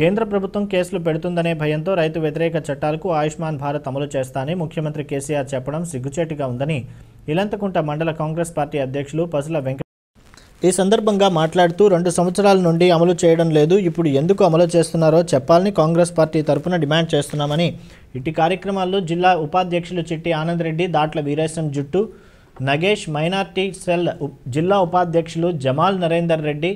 కేంద్ర ప్రభుత్వం కేసులు పెడుతుందనే భయంతో రైతు వ్యతిరేక చట్టాలకు ఆయుష్మాన్ భారత్ అమలు చేస్తానని ముఖ్యమంత్రి కేసీఆర్ చెప్పడం సిగ్గుచేటుగా ఉందని ఇలంతకుంట మండల కాంగ్రెస్ పార్టీ అధ్యక్షులు పసుల వెంకట ఈ సందర్భంగా మాట్లాడుతూ రెండు సంవత్సరాల నుండి అమలు చేయడం లేదు ఇప్పుడు ఎందుకు అమలు చేస్తున్నారో చెప్పాలని కాంగ్రెస్ పార్టీ తరపున డిమాండ్ చేస్తున్నామని ఇట్టి కార్యక్రమాల్లో జిల్లా ఉపాధ్యక్షులు చిట్టి ఆనంద్ రెడ్డి దాట్ల వీరేశం జుట్టు నగేష్ మైనార్టీ సెల్ జిల్లా ఉపాధ్యక్షులు జమాల్ నరేందర్ రెడ్డి